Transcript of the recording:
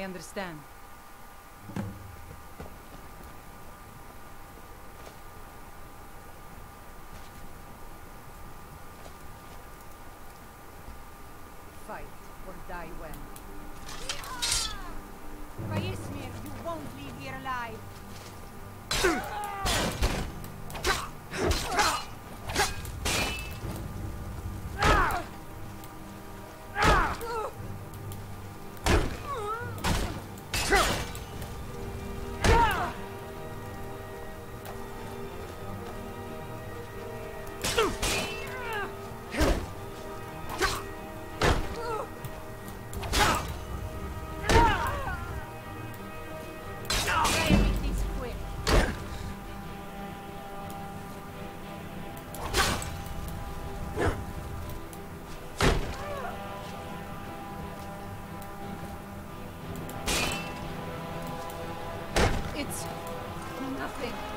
I understand. Fight or die when. Raismir, you won't leave here alive. It's nothing.